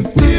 me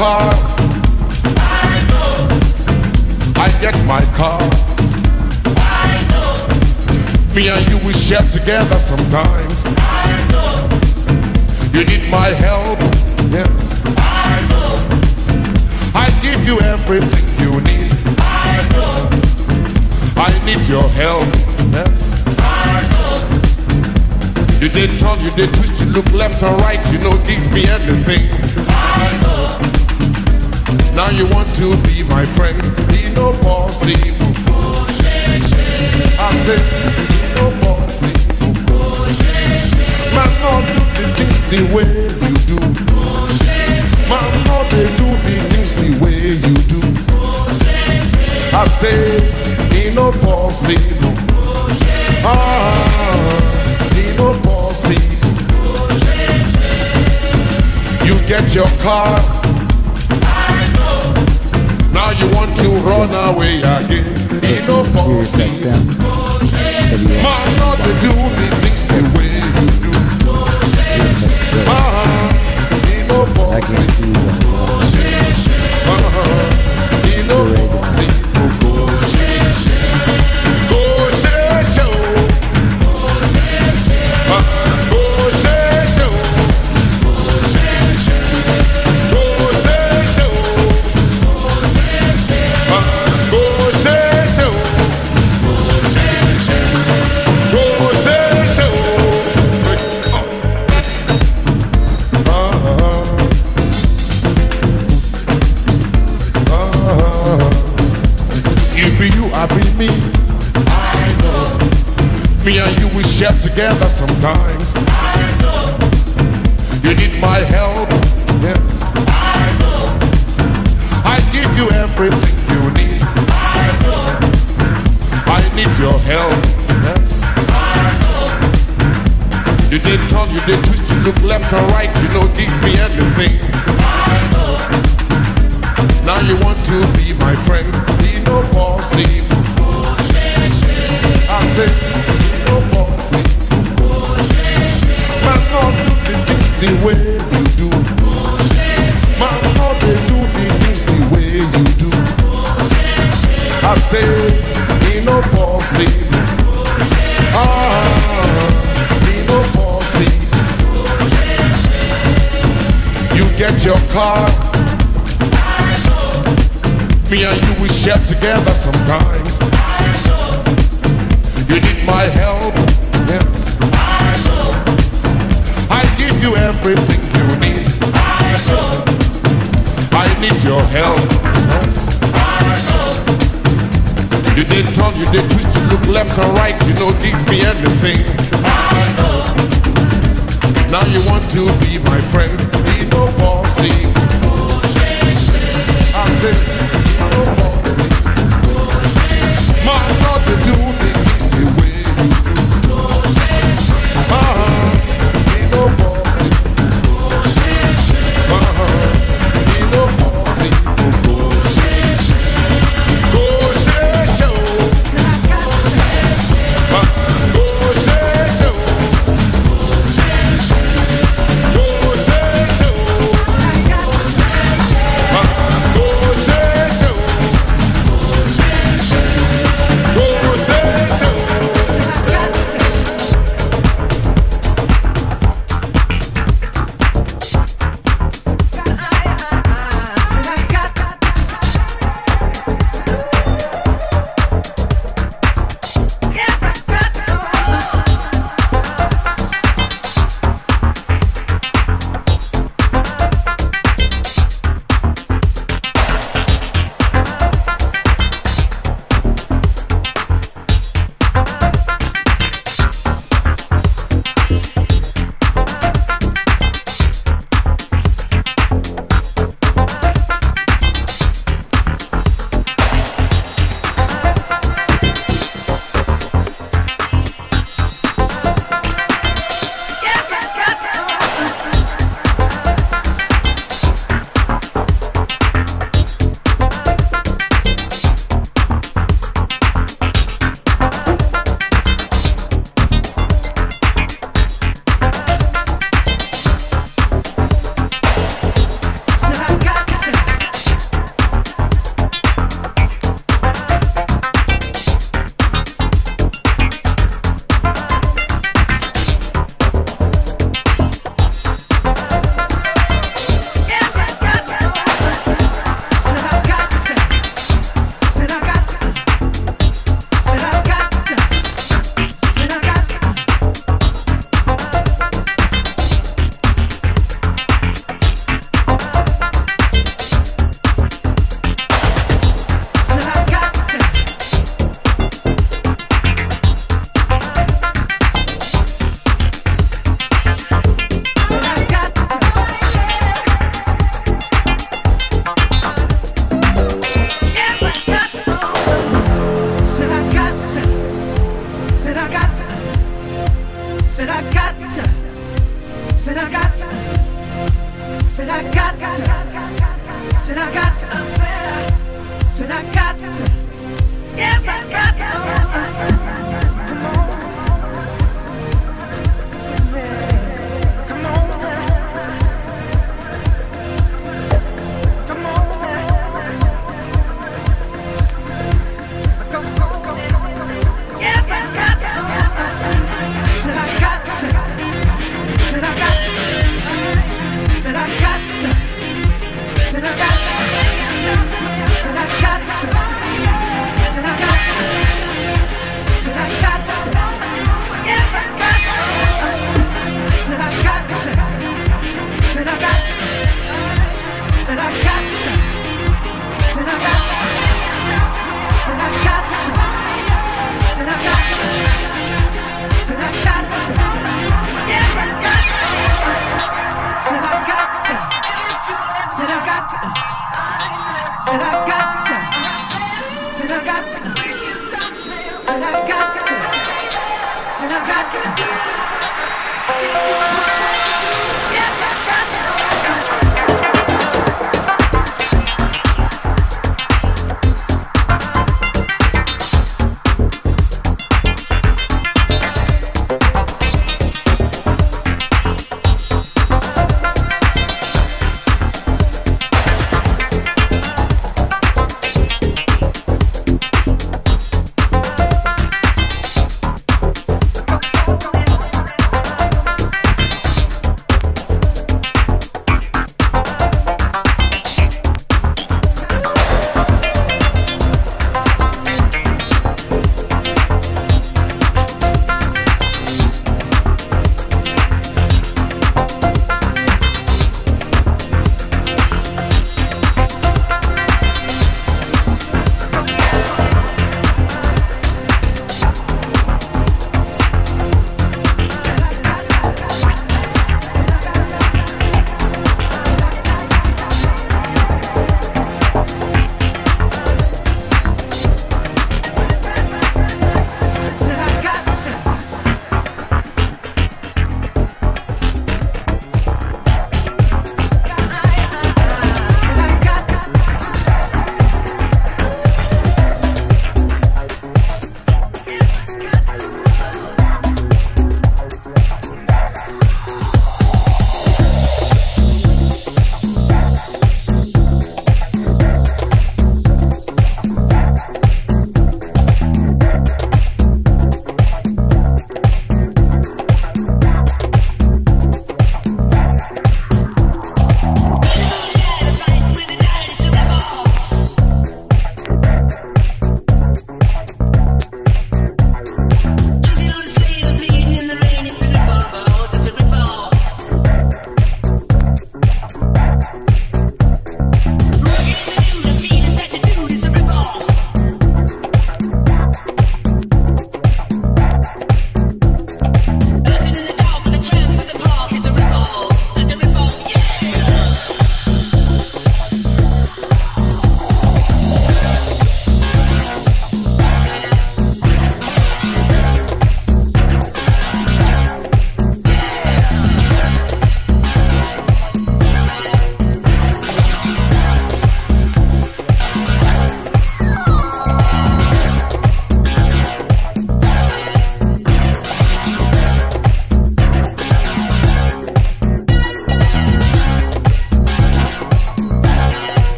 car. I know. I get my car. I know. Me and you we share together sometimes. I know. You need my help. Yes. I know. I give you everything you need. I know. I need your help. Yes. I know. You did turn, you did twist, you look left and right, you know, give me everything. Now you want to be my friend. It no possible. I said, it no possible. Man, no do the things the way you do. Man, no they do the things the way you do. I said, it no possible. Ah, it no possible. You get your car now you want to run away again. Ain't no do the things the way you do. Ah, ain't no.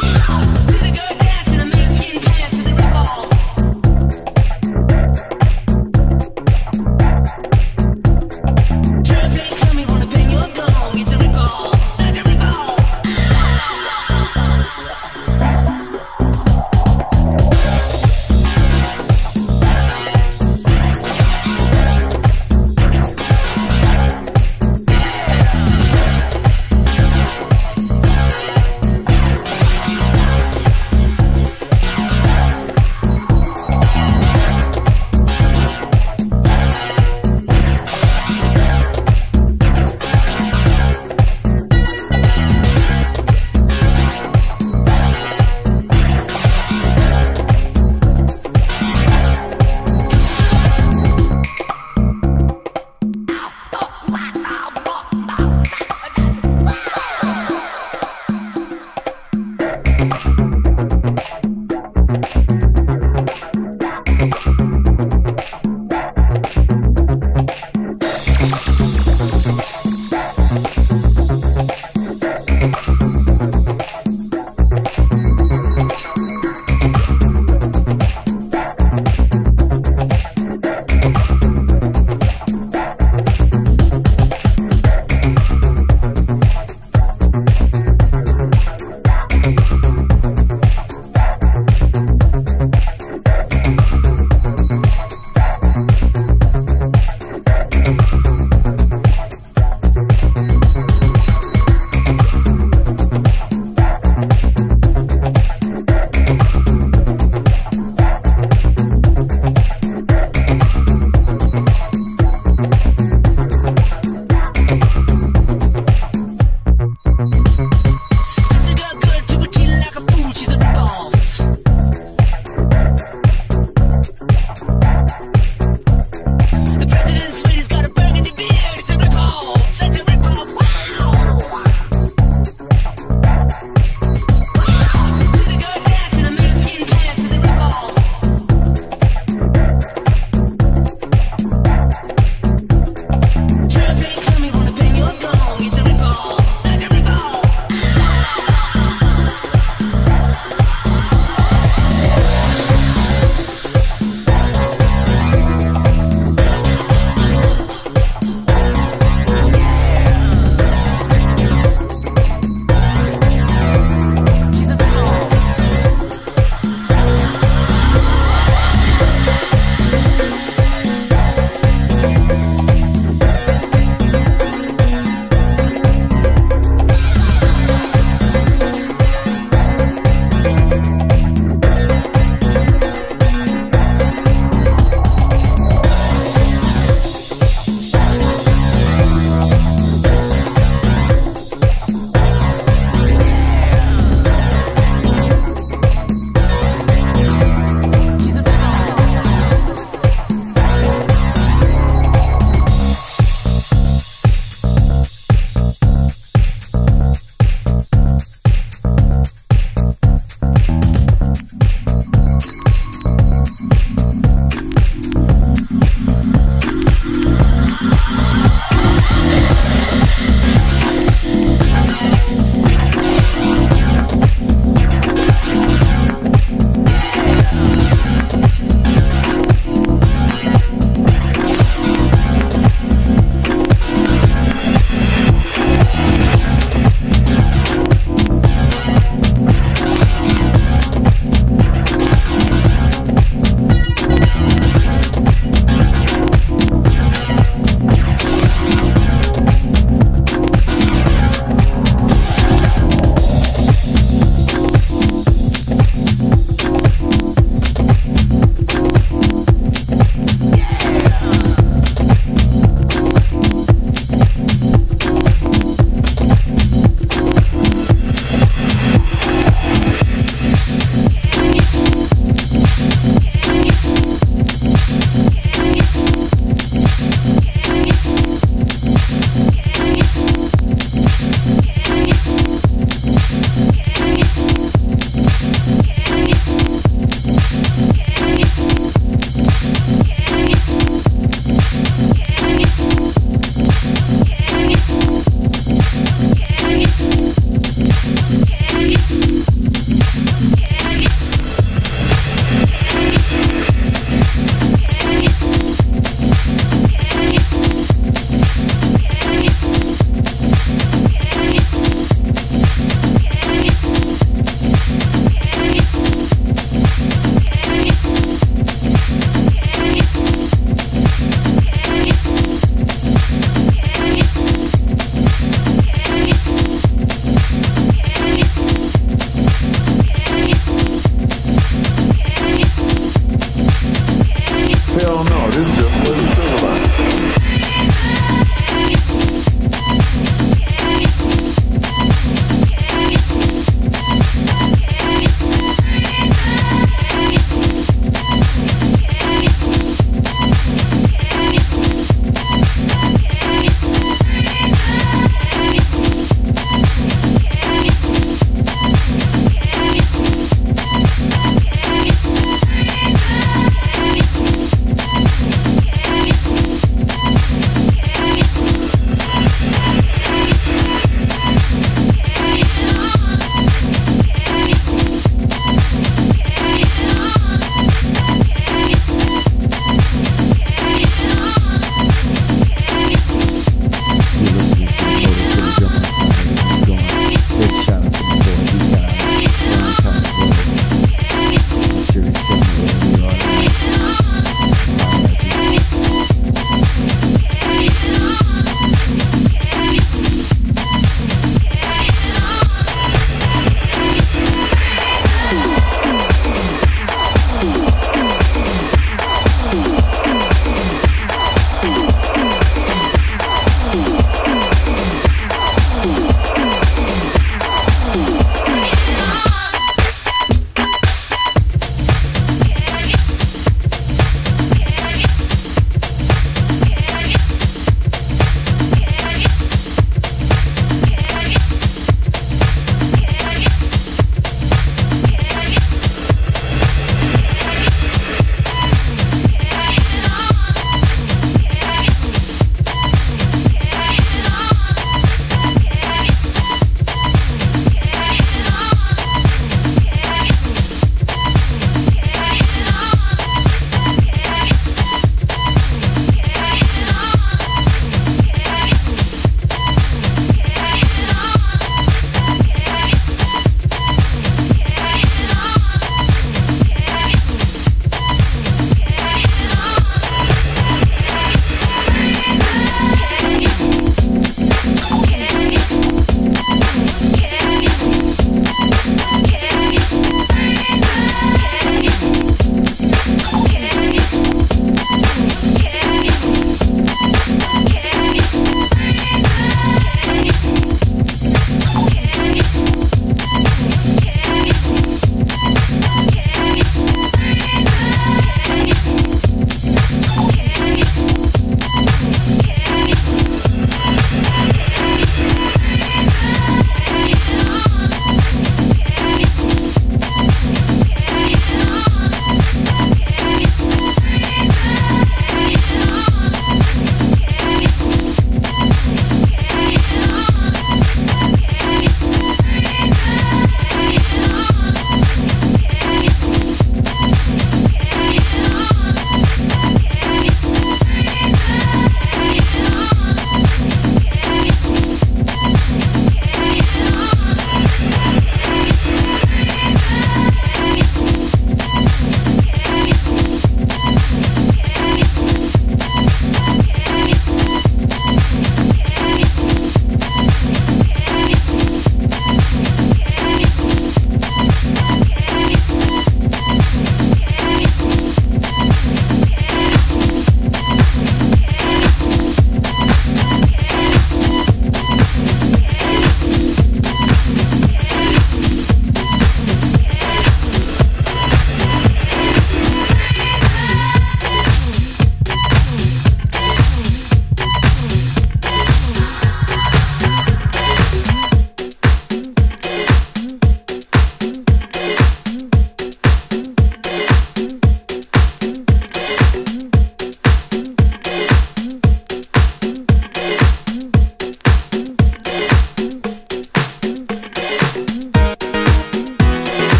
Sí.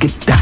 Get down?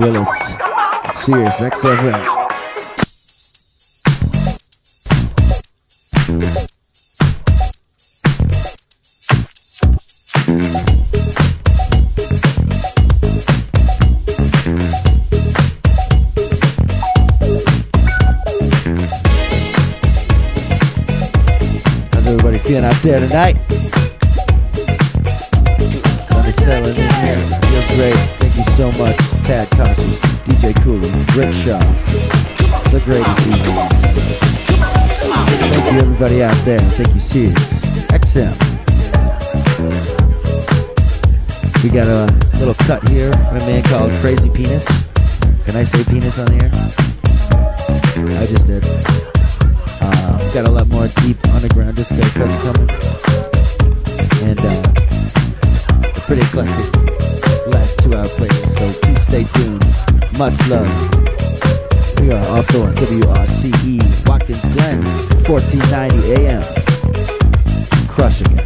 Sirius XFM. How's everybody feeling out there tonight? Everybody out there. Thank you, Sirius XM. We got a little cut here from a man called Crazy Penis. Can I say penis on air? I just did. Uh, got a lot more deep underground disco cuts coming. And uh, pretty eclectic last two hour playlist, so please stay tuned. Much love. We are also on WRCE, Watkins Glen, 1490 AM. Crushing it.